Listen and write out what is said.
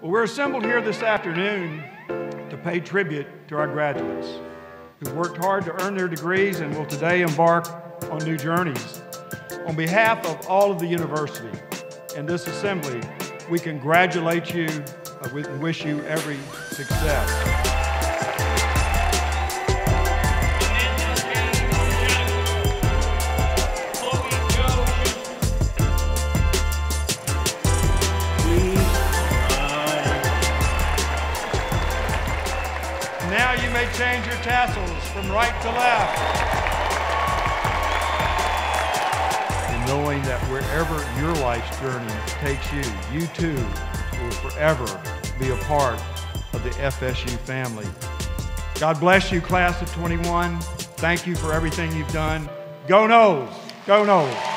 Well, we're assembled here this afternoon to pay tribute to our graduates who've worked hard to earn their degrees and will today embark on new journeys. On behalf of all of the university and this assembly, we congratulate you uh, and wish you every success. Now you may change your tassels from right to left. And knowing that wherever your life's journey takes you, you too will forever be a part of the FSU family. God bless you, class of 21. Thank you for everything you've done. Go Noles! Go Noles!